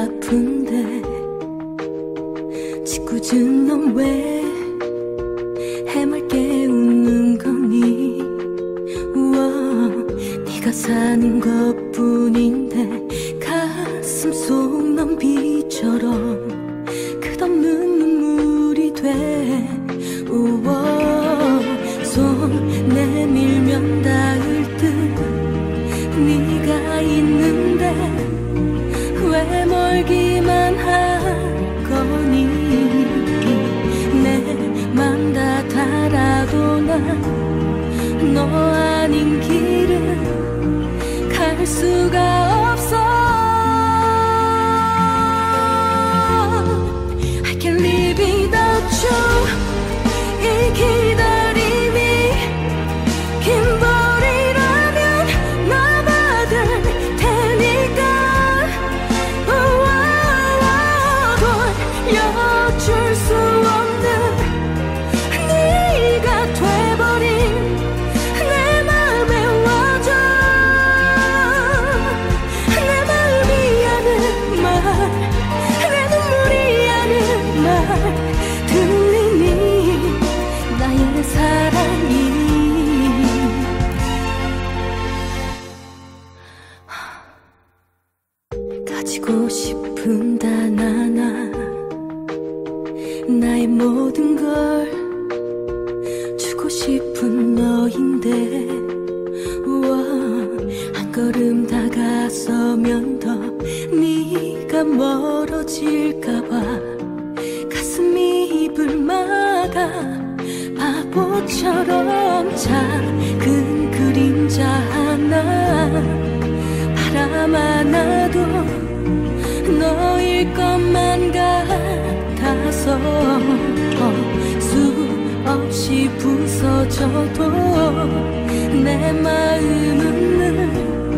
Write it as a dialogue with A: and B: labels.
A: 아픈데 짓궂은 넌 왜 해맑게 웃는 거니? 우와 네가 사는 것 너 아닌 길을 갈 수가 없어. I can't 이 기다림이 긴 벌이라면 나 받을 테니까. 우와, 돌려줄 수 가지고 싶은 단 하나. 나의 모든 걸 주고 싶은 너인데 우와 한 걸음 다가서면 더 네가 멀어질까봐. 가슴이 입을 막아 바보처럼 작은 그림자 하나. 바람 하나도 너일 것만 같아서. 어, 수없이 부서져도 내 마음은 늘